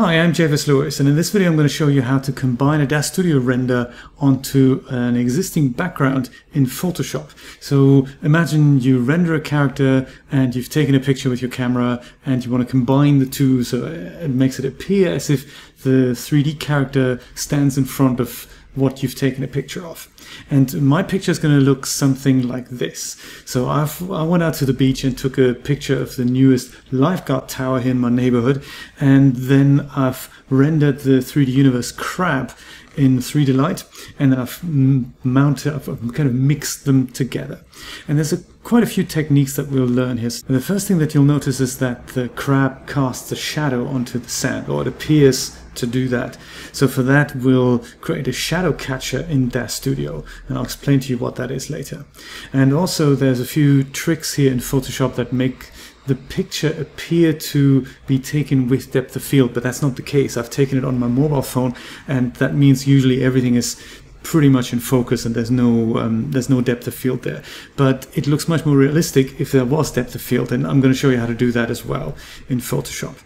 Hi, I'm Jay Versluis and in this video I'm going to show you how to combine a DAZ Studio render onto an existing background in Photoshop. So imagine you render a character and you've taken a picture with your camera and you want to combine the two so it makes it appear as if the 3D character stands in front of what you've taken a picture of. And my picture is going to look something like this. So I've, I went out to the beach and took a picture of the newest lifeguard tower here in my neighborhood. And then I've rendered the 3D Universe crab in 3Delight and then I've mounted, I've kind of mixed them together. And there's a, quite a few techniques that we'll learn here. And the first thing that you'll notice is that the crab casts a shadow onto the sand, or it appears to do that. So for that, we'll create a shadow catcher in DAZ Studio, and I'll explain to you what that is later. And also there's a few tricks here in Photoshop that make the picture appear to be taken with depth of field, but that's not the case. I've taken it on my mobile phone, and that means usually everything is pretty much in focus and there's no um, there's no depth of field there but it looks much more realistic if there was depth of field and I'm going to show you how to do that as well in Photoshop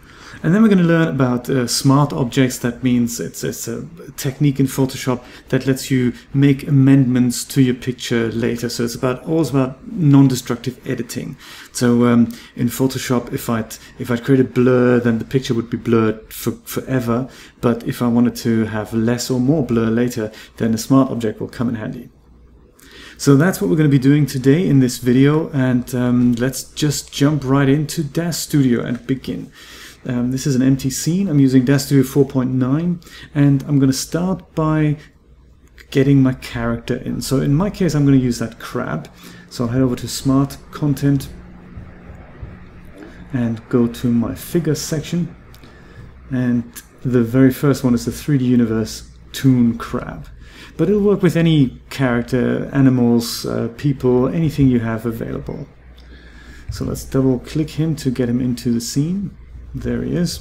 and then we're going to learn about uh, smart objects. That means it's, it's a technique in Photoshop that lets you make amendments to your picture later. So it's about all about non-destructive editing. So um, in Photoshop, if I'd if I'd create a blur, then the picture would be blurred for, forever. But if I wanted to have less or more blur later, then a smart object will come in handy. So that's what we're going to be doing today in this video and um, let's just jump right into DAZ Studio and begin. Um, this is an empty scene. I'm using DAZ 4.9 and I'm going to start by getting my character in. So in my case, I'm going to use that crab. So I'll head over to Smart Content and go to my figure section. And the very first one is the 3D Universe Toon Crab. But it'll work with any character, animals, uh, people, anything you have available. So let's double click him to get him into the scene. There he is.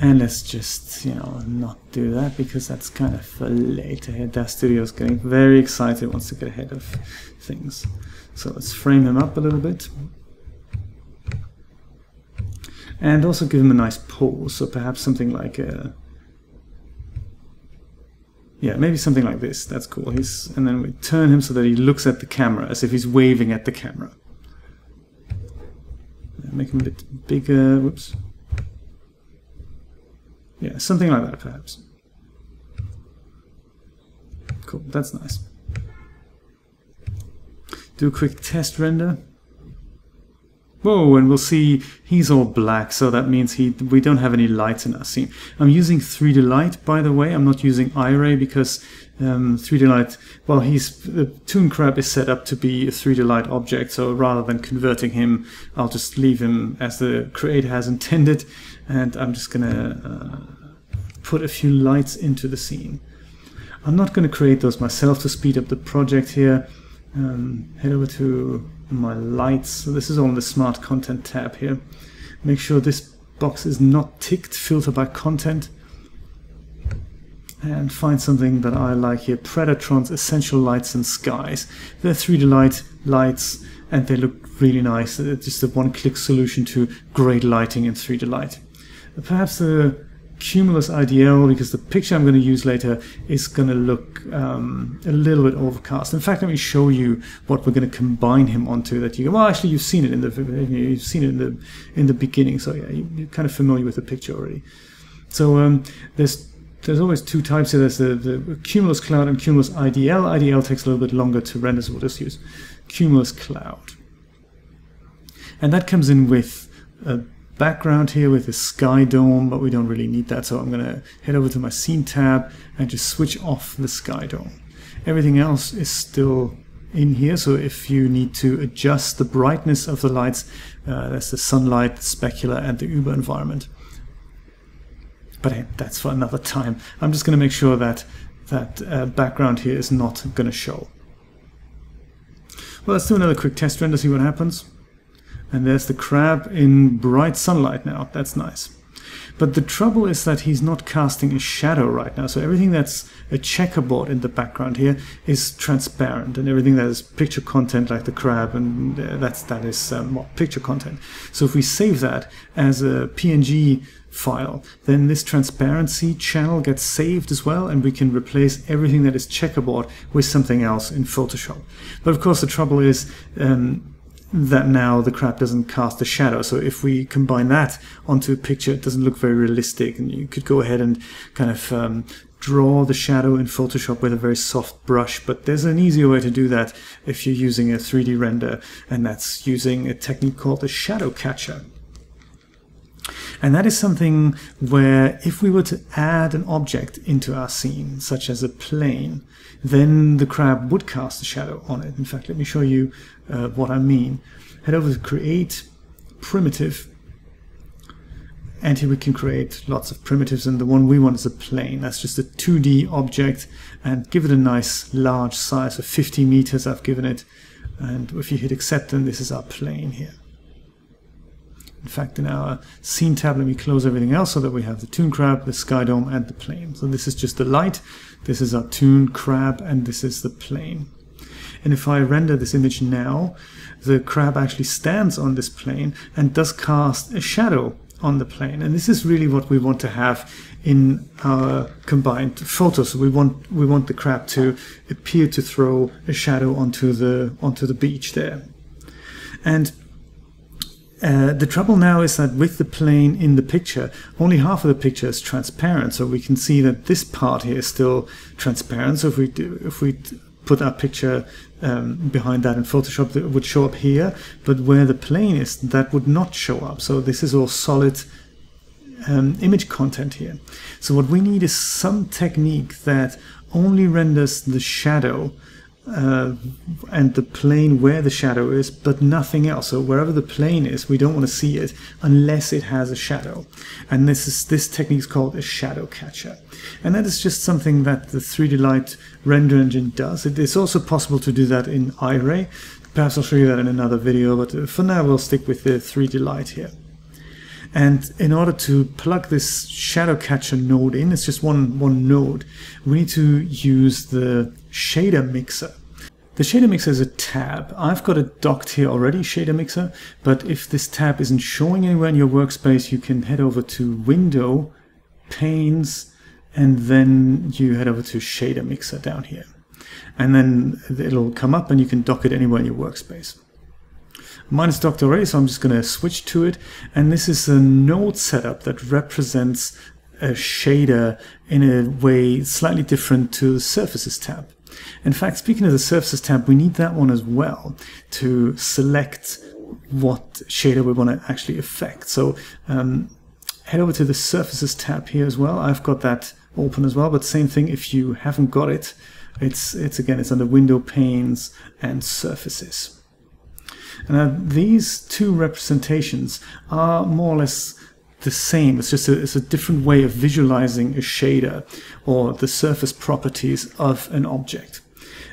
And let's just, you know, not do that because that's kind of for later here. DAZ Studio is getting very excited, wants to get ahead of things. So let's frame him up a little bit. And also give him a nice pose, so perhaps something like a... Yeah, maybe something like this. That's cool. He's and then we turn him so that he looks at the camera as if he's waving at the camera. Make him a bit bigger. Whoops. Yeah, something like that, perhaps. Cool. That's nice. Do a quick test render. Whoa, and we'll see he's all black, so that means he we don't have any lights in our scene. I'm using 3Delight, by the way. I'm not using Iray because um, 3Delight, well, he's the Toon Crab is set up to be a 3Delight object, so rather than converting him, I'll just leave him as the creator has intended, and I'm just gonna uh, put a few lights into the scene. I'm not to create those myself to speed up the project here. Um, head over to my lights. So this is on the smart content tab here. Make sure this box is not ticked, filter by content. And find something that I like here, Predatron's Essential Lights and Skies. They're 3Delight lights and they look really nice. It's just a one-click solution to great lighting in 3Delight. Perhaps the cumulus IDL because the picture I'm going to use later is going to look um, a little bit overcast. In fact, let me show you what we're going to combine him onto. That you go, well, actually, you've seen it in the you've seen it in the in the beginning, so yeah, you're kind of familiar with the picture already. So um, there's there's always two types here. There's the, the cumulus cloud and cumulus IDL. IDL takes a little bit longer to render, so we'll just use cumulus cloud, and that comes in with a background here with the sky dome, but we don't really need that. So I'm going to head over to my scene tab and just switch off the sky dome. Everything else is still in here. So if you need to adjust the brightness of the lights, uh, that's the sunlight, specular, and the Uber environment. But hey, that's for another time. I'm just going to make sure that that uh, background here is not going to show. Well, let's do another quick test render, to see what happens. And there's the crab in bright sunlight now. That's nice. But the trouble is that he's not casting a shadow right now. So everything that's a checkerboard in the background here is transparent, and everything that is picture content, like the crab, and uh, that's that is um, picture content. So if we save that as a PNG file, then this transparency channel gets saved as well, and we can replace everything that is checkerboard with something else in Photoshop. But of course, the trouble is. Um, that now the crab doesn't cast a shadow. So if we combine that onto a picture, it doesn't look very realistic. And you could go ahead and kind of um, draw the shadow in Photoshop with a very soft brush. But there's an easier way to do that if you're using a 3D render, and that's using a technique called the shadow catcher. And that is something where if we were to add an object into our scene, such as a plane, then the crab would cast a shadow on it. In fact, let me show you uh, what I mean. Head over to Create, Primitive, and here we can create lots of primitives and the one we want is a plane. That's just a 2D object and give it a nice large size of 50 meters I've given it. And if you hit accept then this is our plane here. In fact, in our scene tab, let me close everything else so that we have the toon crab, the sky dome, and the plane. So this is just the light, this is our toon crab, and this is the plane. And if I render this image now, the crab actually stands on this plane and does cast a shadow on the plane. And this is really what we want to have in our combined photos. We want we want the crab to appear to throw a shadow onto the onto the beach there. And uh, the trouble now is that with the plane in the picture, only half of the picture is transparent. So we can see that this part here is still transparent. So if we do, if we put our picture um, behind that in Photoshop, it would show up here. But where the plane is, that would not show up. So this is all solid um, image content here. So what we need is some technique that only renders the shadow uh, and the plane where the shadow is, but nothing else. So wherever the plane is, we don't want to see it unless it has a shadow. And this is this technique is called a shadow catcher. And that is just something that the 3Delight render engine does. It is also possible to do that in Iray. Perhaps I'll show you that in another video, but uh, for now we'll stick with the 3Delight here. And in order to plug this shadow catcher node in, it's just one, one node, we need to use the shader mixer. The shader mixer is a tab. I've got it docked here already, shader mixer, but if this tab isn't showing anywhere in your workspace, you can head over to Window, Panes, and then you head over to shader mixer down here. And then it'll come up and you can dock it anywhere in your workspace. Is docked already, so I'm just going to switch to it. And this is a node setup that represents a shader in a way slightly different to the Surfaces tab. In fact, speaking of the Surfaces tab, we need that one as well to select what shader we want to actually affect. So um, head over to the Surfaces tab here as well. I've got that open as well, but same thing if you haven't got it. It's, it's again, it's under Window Panes and Surfaces. Now, these two representations are more or less the same. It's just a, it's a different way of visualizing a shader or the surface properties of an object.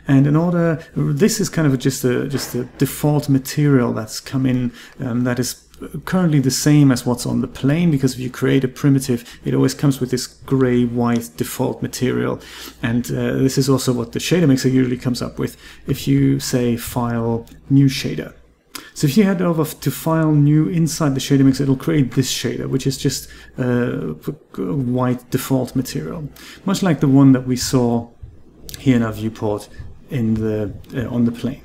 And in order, this is kind of just a just a default material that's come in um, that is currently the same as what's on the plane because if you create a primitive it always comes with this gray white default material and uh, this is also what the shader mixer usually comes up with if you say file new shader so if you head over to File, New, inside the shader mix, it'll create this shader, which is just a white default material, much like the one that we saw here in our viewport in the uh, on the plane.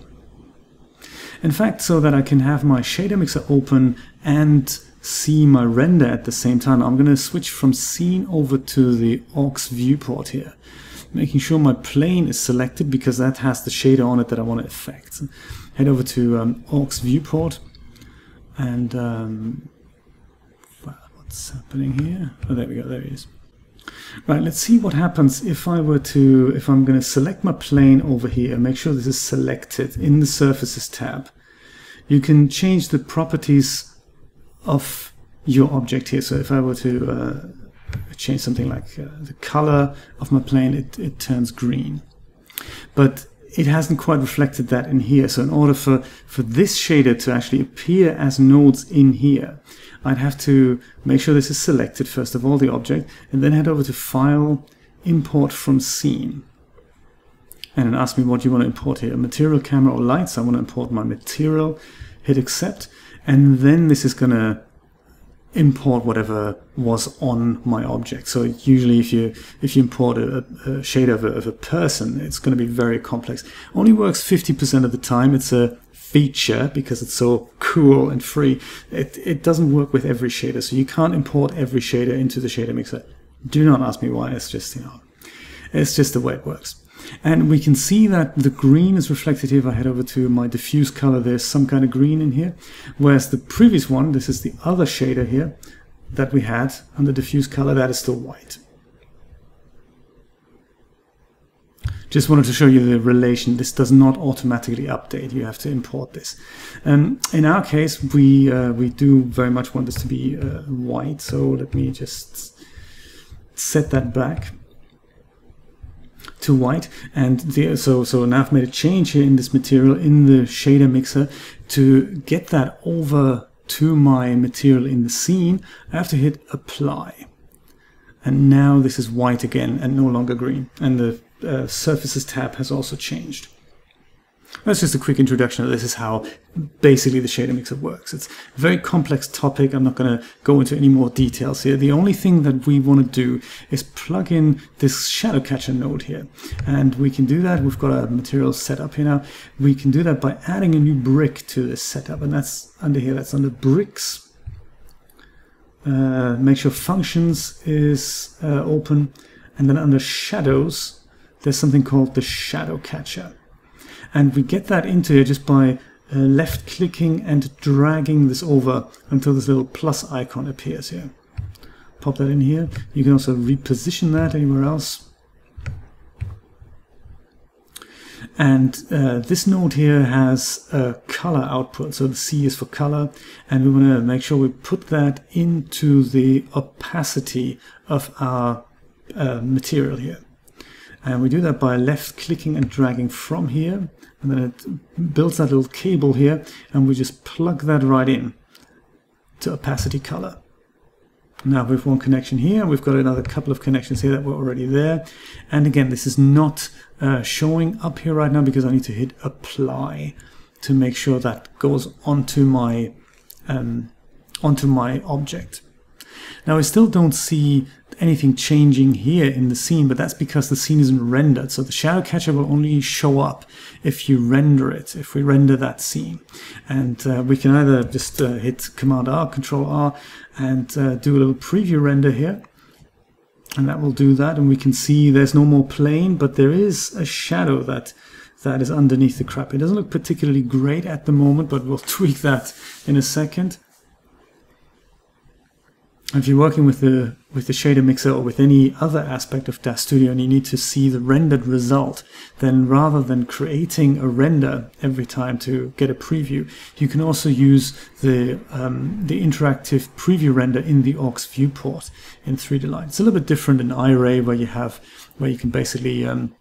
In fact, so that I can have my shader mixer open and see my render at the same time, I'm going to switch from scene over to the aux viewport here. Making sure my plane is selected because that has the shader on it that I want to affect head over to um, aux viewport and um, what's happening here? Oh, there we go, there he is. Right, let's see what happens if I were to, if I'm going to select my plane over here, make sure this is selected in the Surfaces tab. You can change the properties of your object here. So if I were to uh, change something like uh, the color of my plane, it, it turns green. But it hasn't quite reflected that in here. So in order for, for this shader to actually appear as nodes in here, I'd have to make sure this is selected first of all, the object, and then head over to File, Import from Scene. And it asks me what you want to import here, material, camera, or lights. I want to import my material, hit accept, and then this is going to import whatever was on my object. So usually if you if you import a, a shader of a, of a person, it's going to be very complex. Only works 50% of the time. It's a feature because it's so cool and free. It, it doesn't work with every shader, so you can't import every shader into the shader mixer. Do not ask me why, it's just, you know, it's just the way it works. And we can see that the green is reflected here. If I head over to my diffuse color, there's some kind of green in here. Whereas the previous one, this is the other shader here that we had the diffuse color, that is still white. Just wanted to show you the relation. This does not automatically update. You have to import this. Um, in our case, we uh, we do very much want this to be uh, white. So let me just set that back to white. And the, so, so now I've made a change here in this material in the shader mixer to get that over to my material in the scene. I have to hit apply. And now this is white again and no longer green. And the uh, surfaces tab has also changed. That's just a quick introduction. This is how basically the shader mixer works. It's a very complex topic. I'm not going to go into any more details here. The only thing that we want to do is plug in this shadow catcher node here. And we can do that. We've got a material set up here now. We can do that by adding a new brick to this setup. And that's under here. That's under bricks. Uh, make sure functions is uh, open. And then under shadows, there's something called the shadow catcher. And we get that into here just by uh, left clicking and dragging this over until this little plus icon appears here. Pop that in here. You can also reposition that anywhere else. And uh, this node here has a color output, so the C is for color, and we want to make sure we put that into the opacity of our uh, material here. And we do that by left clicking and dragging from here. And then it builds that little cable here. And we just plug that right in to opacity color. Now we have one connection here. We've got another couple of connections here that were already there. And again, this is not uh, showing up here right now because I need to hit apply to make sure that goes onto my um, onto my object. Now I still don't see anything changing here in the scene, but that's because the scene isn't rendered. So the shadow catcher will only show up if you render it, if we render that scene. And uh, we can either just uh, hit Command R, Control R, and uh, do a little preview render here. And that will do that. And we can see there's no more plane, but there is a shadow that that is underneath the crap. It doesn't look particularly great at the moment, but we'll tweak that in a second if you're working with the with the shader mixer or with any other aspect of DAZ Studio and you need to see the rendered result, then rather than creating a render every time to get a preview, you can also use the um, the interactive preview render in the aux viewport in 3Delight. It's a little bit different in Iray where you have where you can basically um,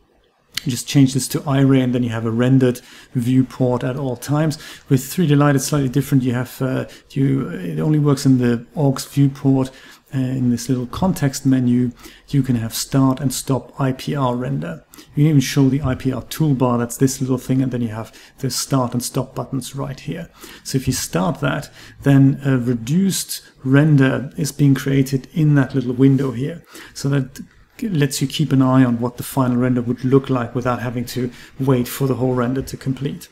just change this to Iray and then you have a rendered viewport at all times. With 3Delight it's slightly different. You have uh, you it only works in the aux viewport. Uh, in this little context menu, you can have start and stop IPR render. You can even show the IPR toolbar, that's this little thing, and then you have the start and stop buttons right here. So if you start that, then a reduced render is being created in that little window here. So that lets you keep an eye on what the final render would look like without having to wait for the whole render to complete.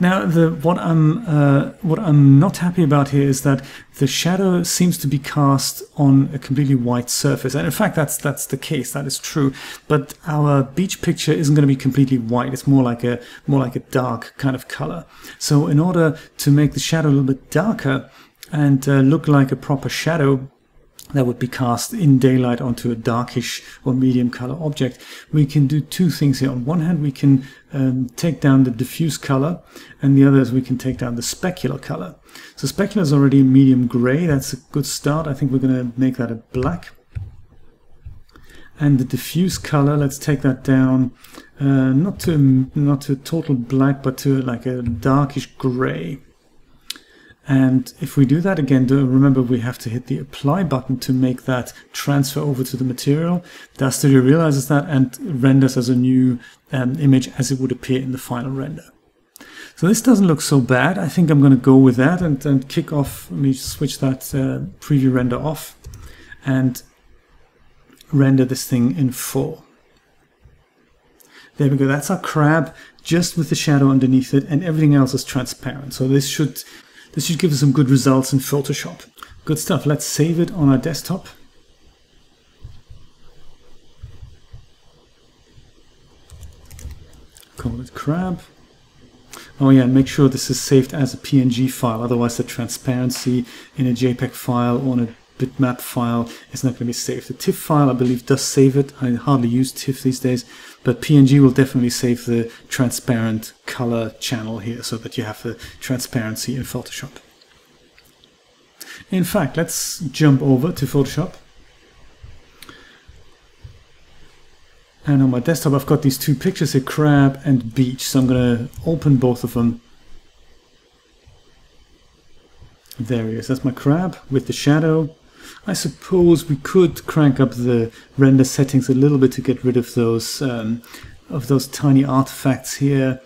Now, the, what I'm uh, what I'm not happy about here is that the shadow seems to be cast on a completely white surface, and in fact, that's that's the case. That is true. But our beach picture isn't going to be completely white. It's more like a more like a dark kind of color. So, in order to make the shadow a little bit darker and uh, look like a proper shadow, that would be cast in daylight onto a darkish or medium color object. We can do two things here. On one hand, we can um, take down the diffuse color, and the other is we can take down the specular color. So specular is already medium gray. That's a good start. I think we're going to make that a black. And the diffuse color, let's take that down uh, not to not to total black, but to like a darkish gray. And if we do that again, remember we have to hit the apply button to make that transfer over to the material. DAZ Studio realizes that and renders as a new um, image as it would appear in the final render. So this doesn't look so bad. I think I'm going to go with that and, and kick off. Let me switch that uh, preview render off and render this thing in full. There we go. That's our crab just with the shadow underneath it and everything else is transparent. So this should this should give us some good results in Photoshop. Good stuff. Let's save it on our desktop. Call it crab. Oh yeah, make sure this is saved as a PNG file, otherwise the transparency in a JPEG file or in a bitmap file is not going to be saved. The TIFF file, I believe, does save it. I hardly use TIFF these days, but PNG will definitely save the transparent color channel here so that you have the transparency in Photoshop. In fact, let's jump over to Photoshop. And on my desktop, I've got these two pictures here, crab and beach. So I'm going to open both of them. There he is. That's my crab with the shadow. I suppose we could crank up the render settings a little bit to get rid of those um, of those tiny artifacts here.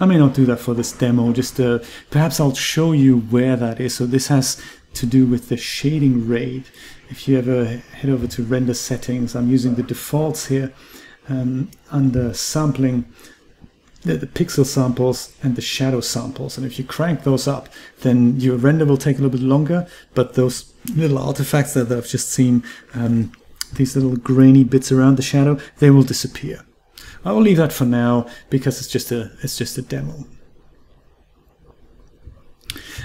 I may not do that for this demo, just uh, perhaps I'll show you where that is. So this has to do with the shading rate. If you ever head over to render settings, I'm using the defaults here um, under sampling the, the, pixel samples and the shadow samples. And if you crank those up, then your render will take a little bit longer, but those little artifacts that I've just seen, um, these little grainy bits around the shadow, they will disappear. I will leave that for now because it's just a it's just a demo.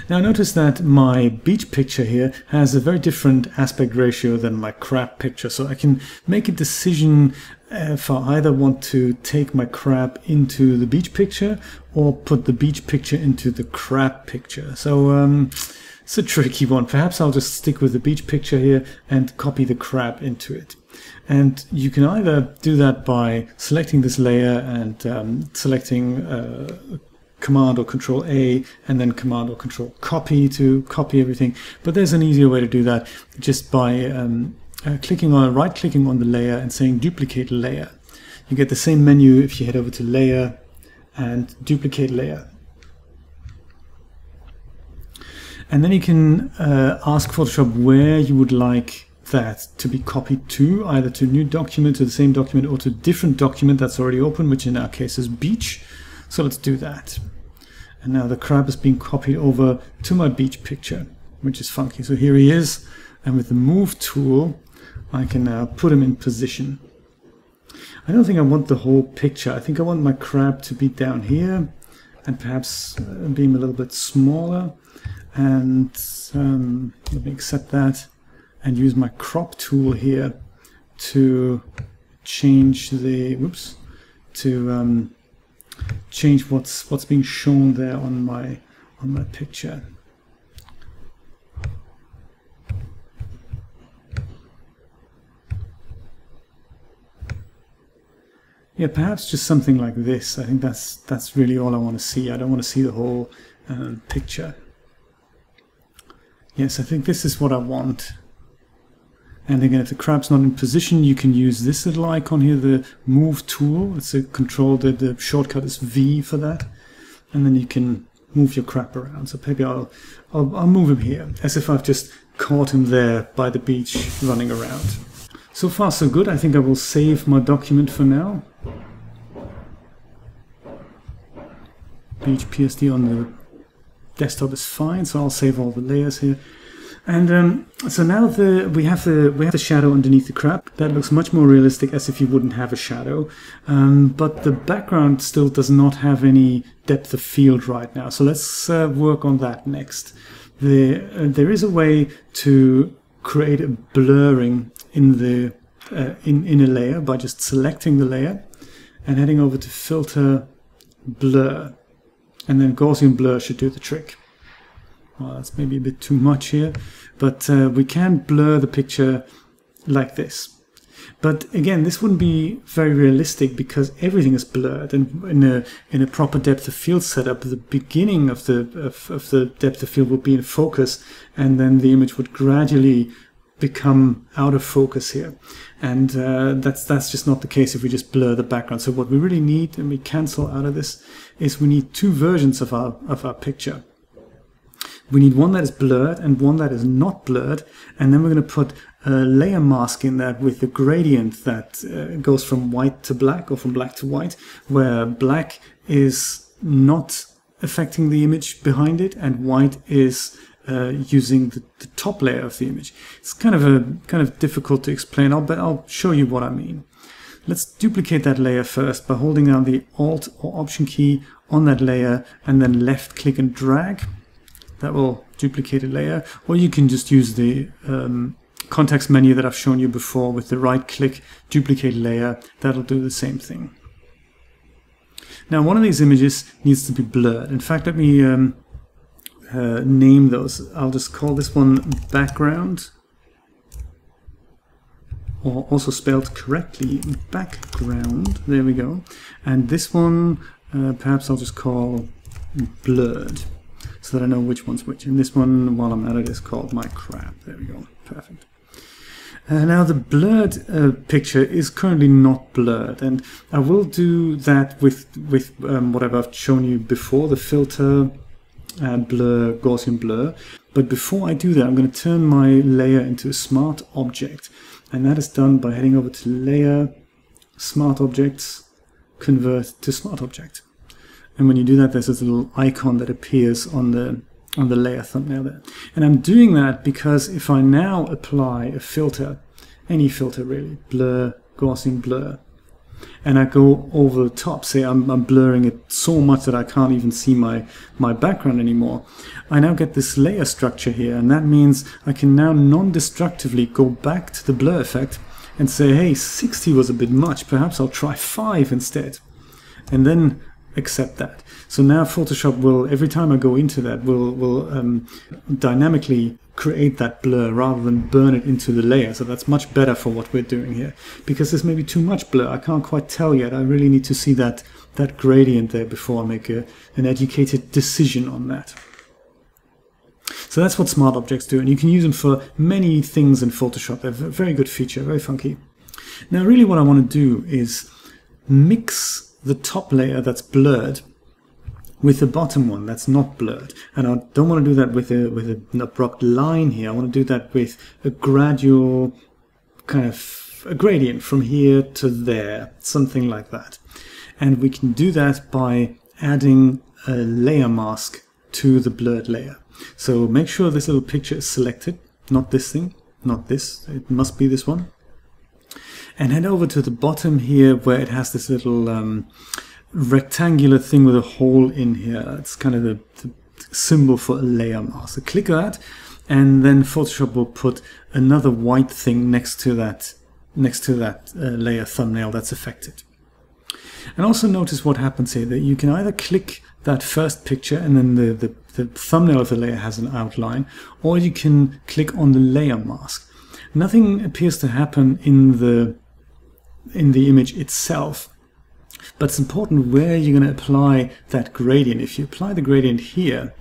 Now notice that my beach picture here has a very different aspect ratio than my crab picture. So I can make a decision if I either want to take my crab into the beach picture or put the beach picture into the crab picture. So um, it's a tricky one. Perhaps I'll just stick with the beach picture here and copy the crab into it. And you can either do that by selecting this layer and um, selecting uh, Command or Control A and then Command or Control copy to copy everything. But there's an easier way to do that just by um, uh, clicking on right clicking on the layer and saying duplicate layer. You get the same menu if you head over to layer and duplicate layer. And then you can uh, ask Photoshop where you would like that to be copied to, either to a new document, to the same document, or to a different document that's already open, which in our case is beach. So let's do that. And now the crab is being copied over to my beach picture, which is funky. So here he is. And with the move tool, I can now put him in position. I don't think I want the whole picture. I think I want my crab to be down here and perhaps uh, being a little bit smaller. And um, let me accept that and use my crop tool here to change the, whoops, to um, change what's what's being shown there on my on my picture. Yeah, perhaps just something like this. I think that's that's really all I want to see. I don't want to see the whole um, picture. Yes, I think this is what I want. And again, if the crab's not in position, you can use this little icon here, the move tool. It's a control, the, the shortcut is V for that. And then you can move your crab around. So maybe I'll, I'll, I'll move him here, as if I've just caught him there by the beach running around. So far so good. I think I will save my document for now. Beach PSD on the desktop is fine, so I'll save all the layers here. And um, so now the we have the we have the shadow underneath the crab. That looks much more realistic, as if you wouldn't have a shadow. Um, but the background still does not have any depth of field right now. So let's uh, work on that next. The, uh, there is a way to create a blurring in the uh, in in a layer by just selecting the layer and heading over to Filter, Blur, and then Gaussian Blur should do the trick. Well, that's maybe a bit too much here, but uh, we can blur the picture like this. But again, this wouldn't be very realistic because everything is blurred. And in a in a proper depth of field setup, the beginning of the of, of the depth of field would be in focus, and then the image would gradually become out of focus here. And uh, that's that's just not the case if we just blur the background. So what we really need, and we cancel out of this, is we need two versions of our of our picture. We need one that is blurred and one that is not blurred, and then we're going to put a layer mask in that with the gradient that uh, goes from white to black or from black to white, where black is not affecting the image behind it and white is uh, using the, the, top layer of the image. It's kind of a kind of difficult to explain, I'll, but I'll show you what I mean. Let's duplicate that layer first by holding down the Alt or Option key on that layer and then left click and drag. That will duplicate a layer, or you can just use the um, context menu that I've shown you before with the right click, duplicate layer. That'll do the same thing. Now one of these images needs to be blurred. In fact, let me um, uh, name those. I'll just call this one background or also spelled correctly background. There we go. And this one uh, perhaps I'll just call blurred so that I know which one's which. And this one while I'm at it is called my crap. There we go. Perfect. Uh, now the blurred uh, picture is currently not blurred and I will do that with with um, whatever I've shown you before the filter and blur, Gaussian blur. But before I do that, I'm going to turn my layer into a smart object. And that is done by heading over to Layer, Smart Objects, Convert to Smart Object. And when you do that, there's this little icon that appears on the on the layer thumbnail there. And I'm doing that because if I now apply a filter, any filter really, blur, Gaussian blur, and I go over the top, say I'm, I'm, blurring it so much that I can't even see my, my background anymore, I now get this layer structure here, and that means I can now non-destructively go back to the blur effect and say, hey, 60 was a bit much, perhaps I'll try 5 instead. And then accept that. So now Photoshop will, every time I go into that, will, will um, dynamically create that blur rather than burn it into the layer. So that's much better for what we're doing here. Because there's maybe too much blur. I can't quite tell yet. I really need to see that, that gradient there before I make a, an educated decision on that. So that's what smart objects do, and you can use them for many things in Photoshop. They're a very good feature, very funky. Now really what I want to do is mix the top layer that's blurred with the bottom one that's not blurred. And I don't want to do that with a with an abrupt line here. I want to do that with a gradual kind of a gradient from here to there, something like that. And we can do that by adding a layer mask to the blurred layer. So make sure this little picture is selected, not this thing, not this, it must be this one. And head over to the bottom here where it has this little um, rectangular thing with a hole in here. It's kind of the, the symbol for a layer mask. So click that and then Photoshop will put another white thing next to that next to that uh, layer thumbnail that's affected. And also notice what happens here, that you can either click that first picture and then the, the, the thumbnail of the layer has an outline, or you can click on the layer mask. Nothing appears to happen in the in the image itself, but it's important where you're going to apply that gradient. If you apply the gradient here,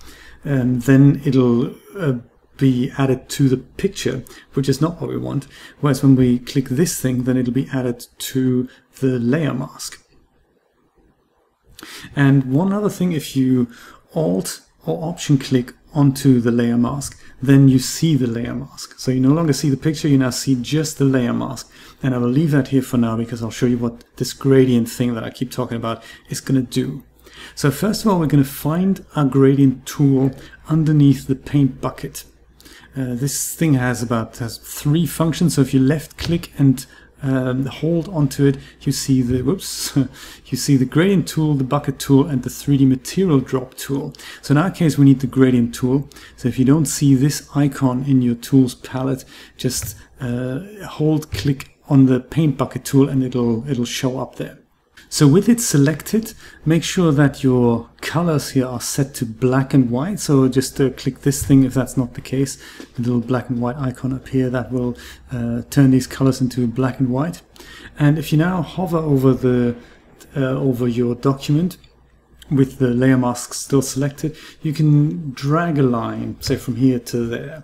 um, then it'll uh, be added to the picture, which is not what we want. Whereas when we click this thing, then it'll be added to the layer mask. And one other thing, if you Alt or Option click onto the layer mask, then you see the layer mask. So you no longer see the picture, you now see just the layer mask. And I will leave that here for now because I'll show you what this gradient thing that I keep talking about is going to do. So first of all, we're going to find our gradient tool underneath the paint bucket. Uh, this thing has about has three functions. So if you left click and um, hold onto it, you see the whoops, you see the gradient tool, the bucket tool, and the 3D material drop tool. So in our case, we need the gradient tool. So if you don't see this icon in your tools palette, just uh, hold click on the paint bucket tool, and it'll it'll show up there. So with it selected, make sure that your colors here are set to black and white. So just uh, click this thing if that's not the case. The little black and white icon up here that will uh, turn these colors into black and white. And if you now hover over the uh, over your document, with the layer mask still selected, you can drag a line, say from here to there.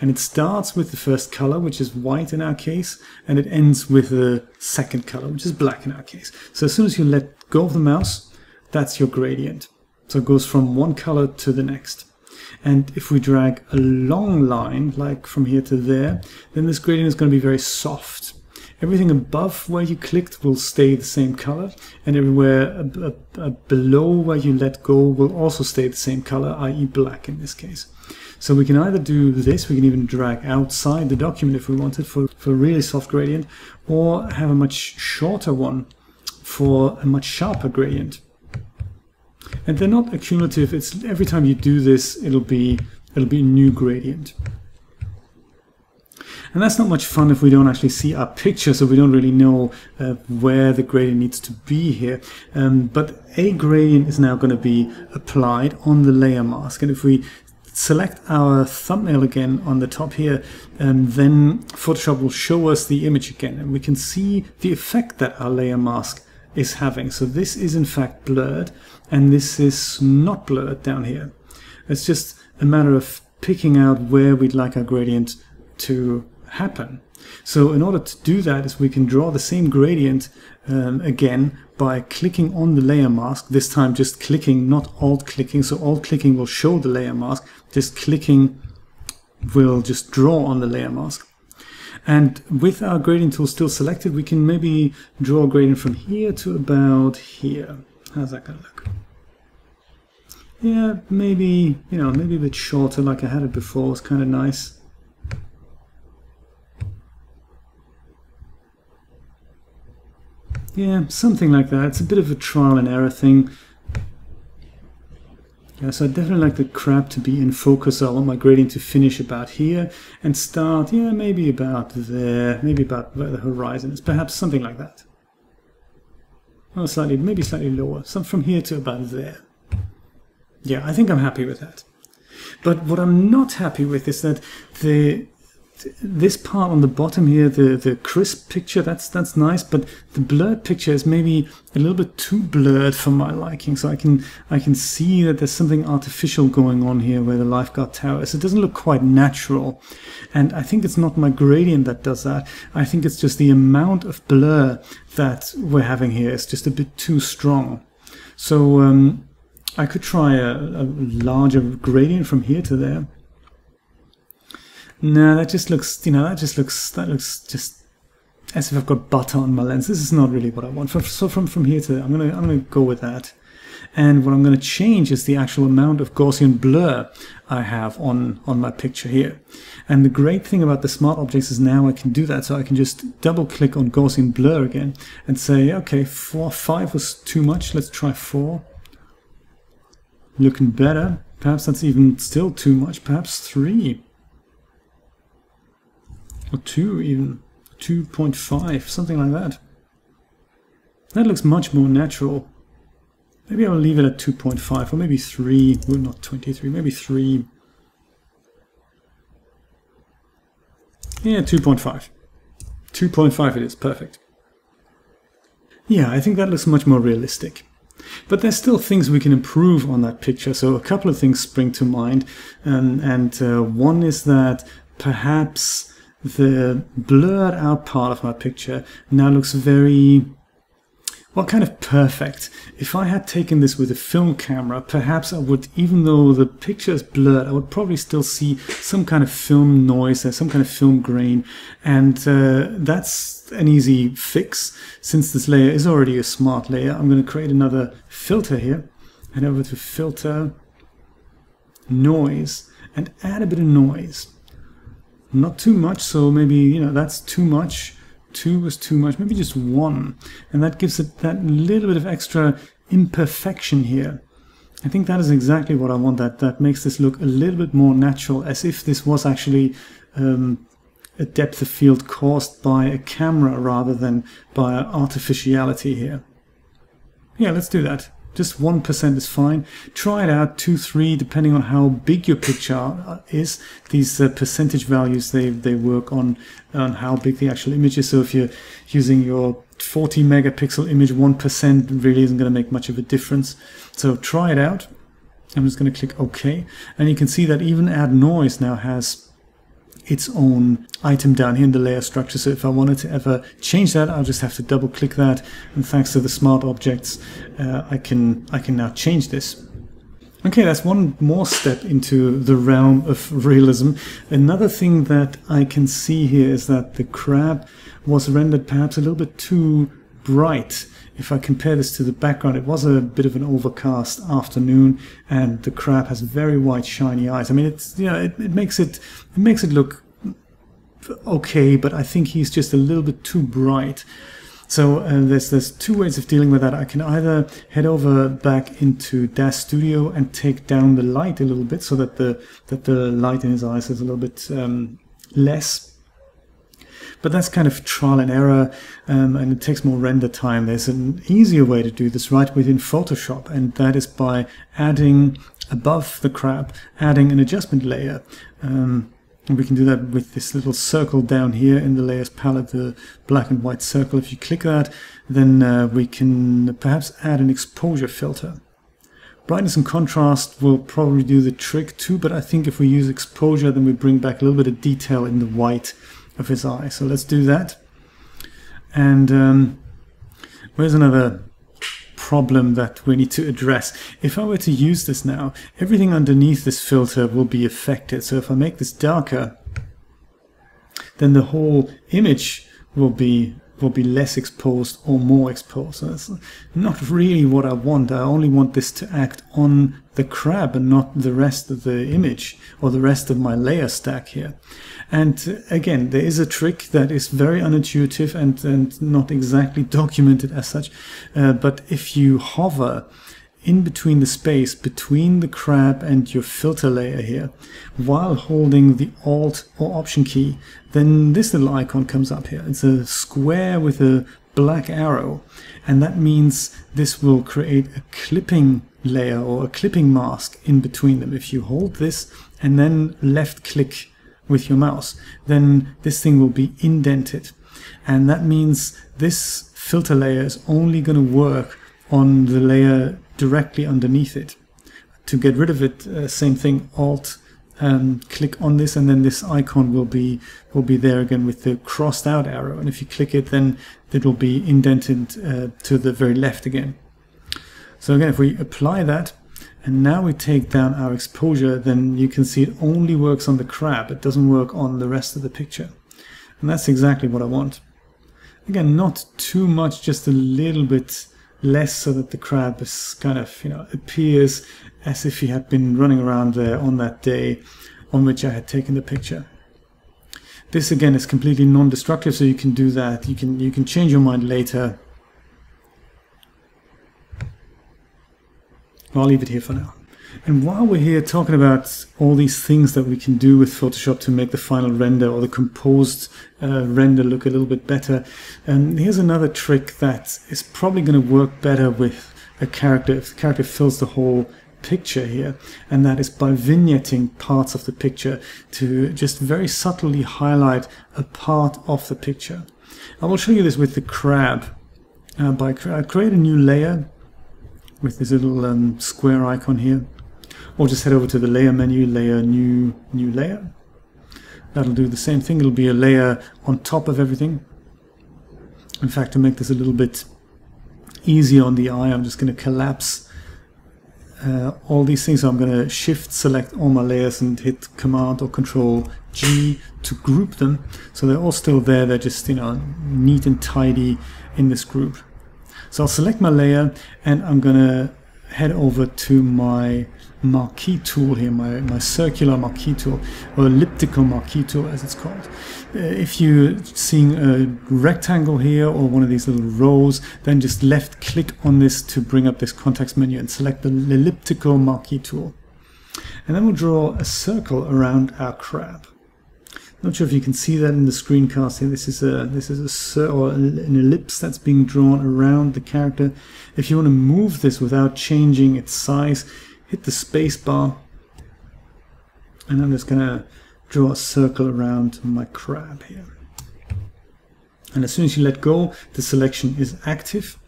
And it starts with the first color, which is white in our case, and it ends with the second color, which is black in our case. So as soon as you let go of the mouse, that's your gradient. So it goes from one color to the next. And if we drag a long line, like from here to there, then this gradient is going to be very soft. Everything above where you clicked will stay the same color, and everywhere below where you let go will also stay the same color, i.e. black in this case. So we can either do this, we can even drag outside the document if we wanted for, for a really soft gradient, or have a much shorter one for a much sharper gradient. And they're not accumulative, it's every time you do this it'll be it'll be a new gradient. And that's not much fun if we don't actually see our picture, so we don't really know uh, where the gradient needs to be here. Um, but a gradient is now going to be applied on the layer mask. And if we select our thumbnail again on the top here, um, then Photoshop will show us the image again. And we can see the effect that our layer mask is having. So this is in fact blurred, and this is not blurred down here. It's just a matter of picking out where we'd like our gradient to happen. So in order to do that is we can draw the same gradient um, again by clicking on the layer mask, this time just clicking, not alt clicking. So alt clicking will show the layer mask, just clicking will just draw on the layer mask. And with our gradient tool still selected, we can maybe draw a gradient from here to about here. How's that going to look? Yeah, maybe, you know, maybe a bit shorter like I had it before. It's kind of nice. Yeah, something like that. It's a bit of a trial and error thing. Yeah, so I definitely like the crab to be in focus. I want my gradient to finish about here and start, yeah, maybe about there, maybe about where the horizon is, perhaps something like that. Oh, slightly, maybe slightly lower, some from here to about there. Yeah, I think I'm happy with that. But what I'm not happy with is that the this part on the bottom here, the, the crisp picture, that's that's nice, but the blurred picture is maybe a little bit too blurred for my liking. So I can I can see that there's something artificial going on here where the lifeguard tower is. It doesn't look quite natural. And I think it's not my gradient that does that. I think it's just the amount of blur that we're having here is just a bit too strong. So um, I could try a, a larger gradient from here to there. No, that just looks, you know, that just looks, that looks just as if I've got butter on my lens. This is not really what I want. So from, from here to, I'm gonna, I'm gonna go with that. And what I'm going to change is the actual amount of Gaussian blur I have on, on my picture here. And the great thing about the smart objects is now I can do that. So I can just double click on Gaussian blur again and say, okay, four, five was too much. Let's try four. Looking better. Perhaps that's even still too much. Perhaps three or 2 even, 2.5, something like that. That looks much more natural. Maybe I'll leave it at 2.5 or maybe 3, well not 23, maybe 3. Yeah, 2.5. 2.5 it is, perfect. Yeah, I think that looks much more realistic. But there's still things we can improve on that picture. So a couple of things spring to mind. Um, and uh, one is that perhaps the blurred out part of my picture now looks very well, kind of perfect. If I had taken this with a film camera, perhaps I would, even though the picture is blurred, I would probably still see some kind of film noise, some kind of film grain. And uh, that's an easy fix. Since this layer is already a smart layer, I'm going to create another filter here. Head over to Filter, Noise, and add a bit of noise not too much so maybe you know that's too much. Two was too much maybe just one. And that gives it that little bit of extra imperfection here. I think that is exactly what I want that that makes this look a little bit more natural as if this was actually um, a depth of field caused by a camera rather than by artificiality here. Yeah, let's do that. Just 1% is fine. Try it out, 2, 3, depending on how big your picture uh, is. These uh, percentage values, they, they work on, on how big the actual image is. So if you're using your 40 megapixel image, 1% really isn't going to make much of a difference. So try it out. I'm just going to click OK. And you can see that even add noise now has its own item down here in the layer structure. So if I wanted to ever change that, I'll just have to double click that. And thanks to the smart objects, uh, I can I can now change this. Okay, that's one more step into the realm of realism. Another thing that I can see here is that the crab was rendered perhaps a little bit too bright if I compare this to the background, it was a bit of an overcast afternoon, and the crab has very white, shiny eyes. I mean, it's you know, it, it makes it it makes it look okay, but I think he's just a little bit too bright. So uh, there's there's two ways of dealing with that. I can either head over back into DAZ Studio and take down the light a little bit so that the that the light in his eyes is a little bit um, less but that's kind of trial and error um, and it takes more render time. There's an easier way to do this right within Photoshop and that is by adding above the crab, adding an adjustment layer. Um, and we can do that with this little circle down here in the layers palette, the black and white circle. If you click that, then uh, we can perhaps add an exposure filter. Brightness and contrast will probably do the trick too, but I think if we use exposure, then we bring back a little bit of detail in the white of his eye. So let's do that. And um, where's another problem that we need to address? If I were to use this now, everything underneath this filter will be affected. So if I make this darker, then the whole image will be will be less exposed or more exposed. So that's not really what I want. I only want this to act on the crab and not the rest of the image or the rest of my layer stack here. And again, there is a trick that is very unintuitive and, and not exactly documented as such. Uh, but if you hover in between the space between the crab and your filter layer here while holding the alt or option key then this little icon comes up here it's a square with a black arrow and that means this will create a clipping layer or a clipping mask in between them if you hold this and then left click with your mouse then this thing will be indented and that means this filter layer is only going to work on the layer directly underneath it. To get rid of it, uh, same thing, Alt, um, click on this and then this icon will be will be there again with the crossed out arrow and if you click it then it will be indented uh, to the very left again. So again if we apply that and now we take down our exposure then you can see it only works on the crab it doesn't work on the rest of the picture and that's exactly what I want. Again not too much just a little bit less so that the crab is kind of, you know, appears as if he had been running around there on that day on which I had taken the picture. This again is completely non-destructive, so you can do that. You can you can change your mind later. I'll leave it here for now. And while we're here talking about all these things that we can do with Photoshop to make the final render or the composed uh, render look a little bit better, um, here's another trick that is probably going to work better with a character if the character fills the whole picture here, and that is by vignetting parts of the picture to just very subtly highlight a part of the picture. I will show you this with the crab. Uh, by I create a new layer with this little um, square icon here or just head over to the layer menu, layer new, new layer. That'll do the same thing. It'll be a layer on top of everything. In fact, to make this a little bit easier on the eye, I'm just going to collapse uh, all these things. So I'm going to shift select all my layers and hit command or control G to group them. So they're all still there. They're just, you know, neat and tidy in this group. So I'll select my layer and I'm going to head over to my marquee tool here, my, my circular marquee tool, or elliptical marquee tool as it's called. Uh, if you're seeing a rectangle here or one of these little rows, then just left click on this to bring up this context menu and select the elliptical marquee tool. And then we'll draw a circle around our crab. Not sure if you can see that in the screencast here. This is a this is a or an ellipse that's being drawn around the character. If you want to move this without changing its size, hit the space bar, and I'm just gonna draw a circle around my crab here. And as soon as you let go, the selection is active.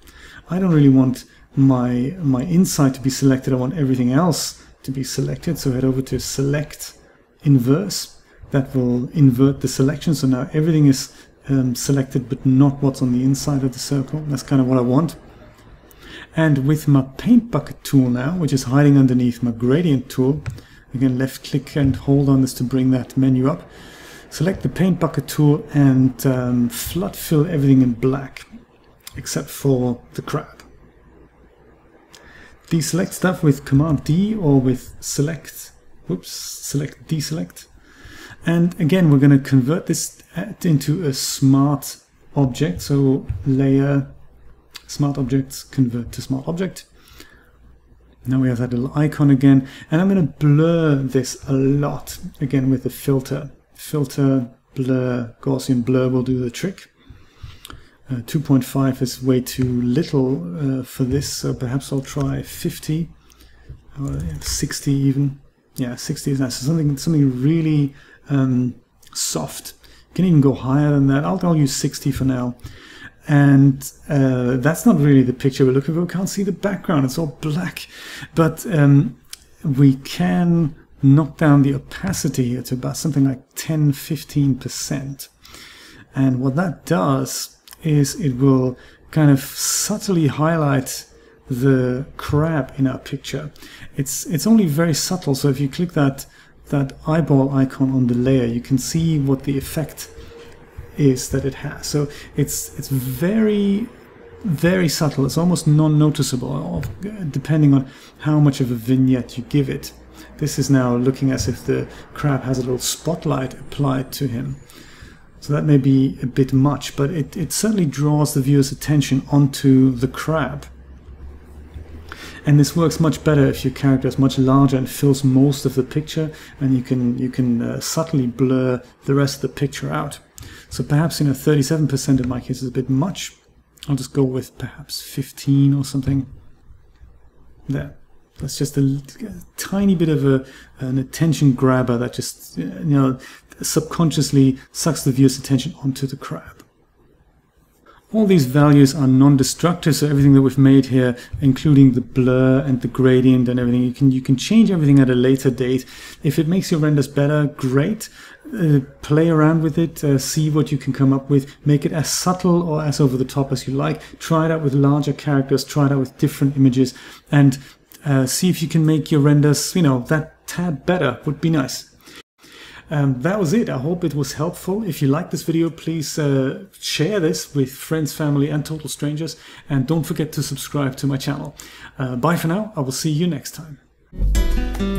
I don't really want my my inside to be selected. I want everything else to be selected. So head over to Select Inverse that will invert the selection. So now everything is um, selected, but not what's on the inside of the circle. That's kind of what I want. And with my paint bucket tool now, which is hiding underneath my gradient tool, again left click and hold on this to bring that menu up. Select the paint bucket tool and um, flood fill everything in black, except for the crab. Deselect stuff with Command D or with select, whoops, select deselect. And again, we're going to convert this into a smart object. So layer, smart objects, convert to smart object. Now we have that little icon again. And I'm going to blur this a lot, again with the filter. Filter, blur, Gaussian blur will do the trick. Uh, 2.5 is way too little uh, for this, so perhaps I'll try 50 or 60 even. Yeah, 60 is nice. So something, something really um, soft. You can even go higher than that. I'll, I'll use 60 for now. And uh, that's not really the picture we're looking for. We can't see the background. It's all black. But um, we can knock down the opacity here to about something like 10, 15%. And what that does is it will kind of subtly highlight the crab in our picture. It's, it's only very subtle. So if you click that that eyeball icon on the layer, you can see what the effect is that it has. So it's it's very very subtle. It's almost non-noticeable, uh, uh, depending on how much of a vignette you give it. This is now looking as if the crab has a little spotlight applied to him. So that may be a bit much, but it, it certainly draws the viewer's attention onto the crab. And this works much better if your character is much larger and fills most of the picture, and you can you can uh, subtly blur the rest of the picture out. So perhaps you know 37% in my case is a bit much. I'll just go with perhaps 15 or something. There. That's just a, a tiny bit of a, an attention grabber that just you know subconsciously sucks the viewer's attention onto the crab. All these values are non-destructive, so everything that we've made here, including the blur and the gradient and everything, you can you can change everything at a later date. If it makes your renders better, great. Uh, play around with it, uh, see what you can come up with, make it as subtle or as over the top as you like. Try it out with larger characters, try it out with different images, and uh, see if you can make your renders, you know, that tad better would be nice. Um, that was it. I hope it was helpful. If you like this video, please uh, share this with friends, family, and total strangers. And don't forget to subscribe to my channel. Uh, bye for now. I will see you next time.